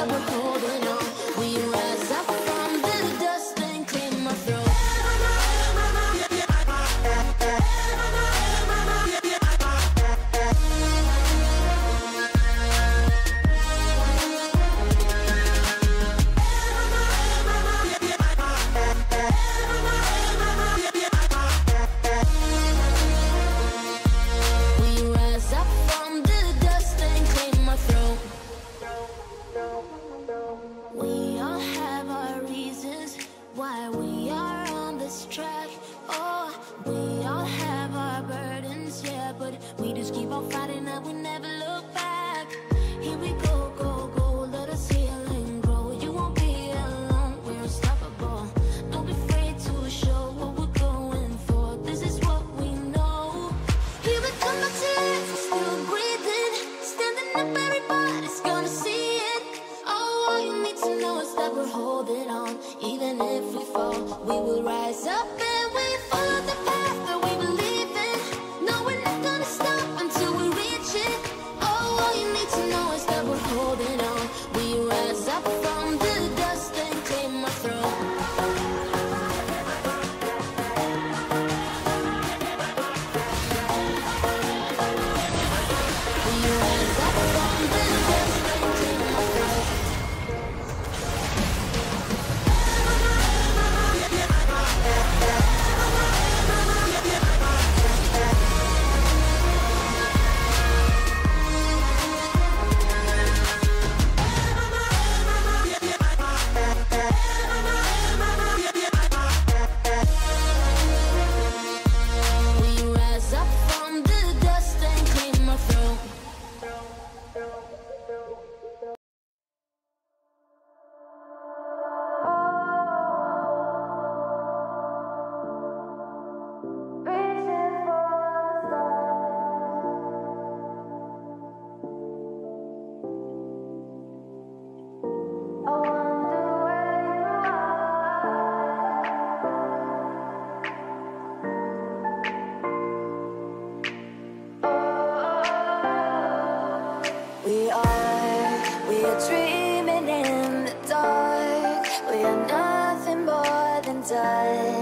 바라보다. about Friday night, we never ใจ